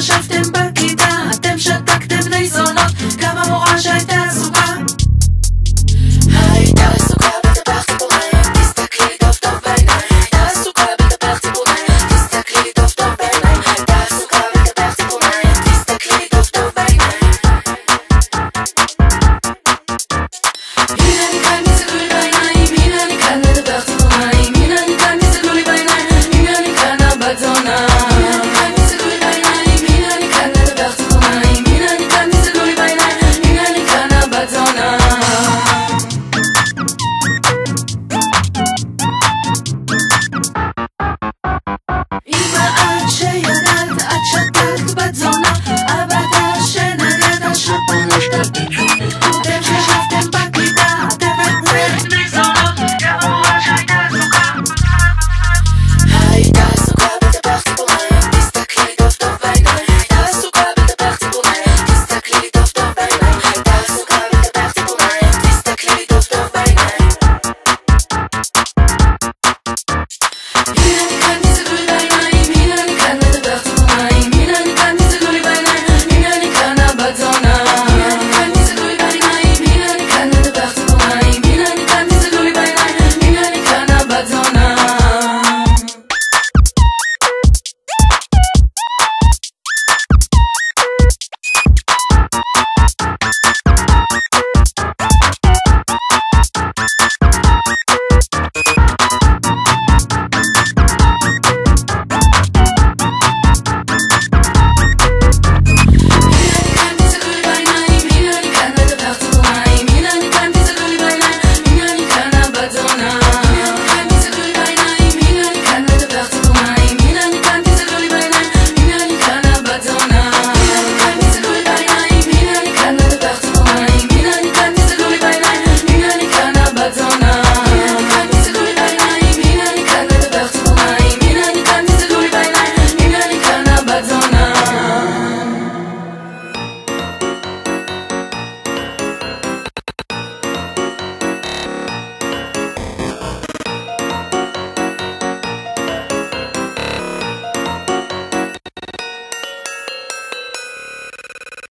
Just